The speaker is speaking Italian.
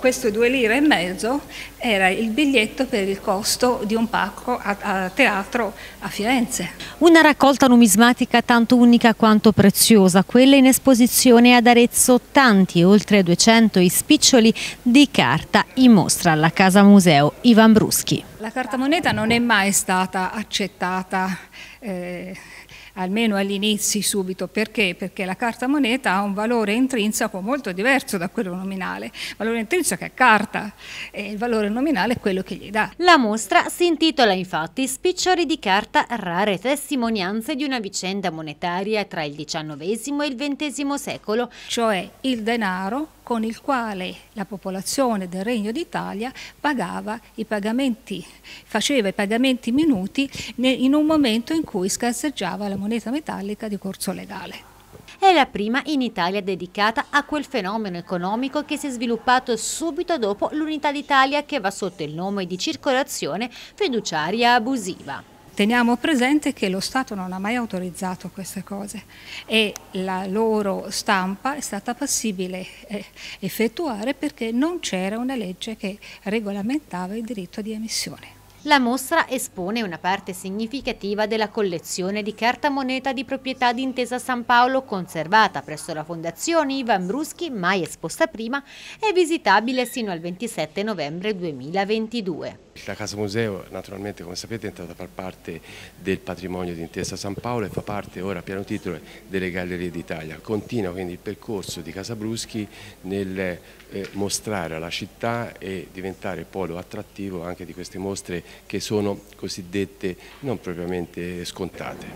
Questo due lire e mezzo era il biglietto per il costo di un pacco a, a, teatro a Firenze. Una raccolta numismatica tanto unica quanto preziosa, quella in esposizione ad Arezzo, tanti, oltre 200 i spiccioli di carta in mostra alla Casa Museo Ivan Bruschi. La carta moneta non è mai stata accettata eh, almeno agli inizi subito. Perché? Perché la carta moneta ha un valore intrinseco molto diverso da quello nominale. Il valore intrinseco è carta e il valore nominale è quello che gli dà. La mostra si intitola infatti Spiccioli di carta, rare testimonianze di una vicenda monetaria tra il XIX e il XX secolo. Cioè il denaro con il quale la popolazione del Regno d'Italia pagava i pagamenti, faceva i pagamenti minuti in un momento in cui scarseggiava la moneta metallica di corso legale. È la prima in Italia dedicata a quel fenomeno economico che si è sviluppato subito dopo l'Unità d'Italia che va sotto il nome di circolazione fiduciaria abusiva. Teniamo presente che lo Stato non ha mai autorizzato queste cose e la loro stampa è stata passibile eh, effettuare perché non c'era una legge che regolamentava il diritto di emissione. La mostra espone una parte significativa della collezione di carta moneta di proprietà di Intesa San Paolo conservata presso la Fondazione Ivan Bruschi, mai esposta prima, e visitabile sino al 27 novembre 2022. La Casa Museo naturalmente come sapete è entrata a far parte del patrimonio di Intesa San Paolo e fa parte ora a piano titolo delle Gallerie d'Italia. Continua quindi il percorso di Casa Bruschi nel eh, mostrare alla città e diventare polo attrattivo anche di queste mostre che sono cosiddette non propriamente scontate.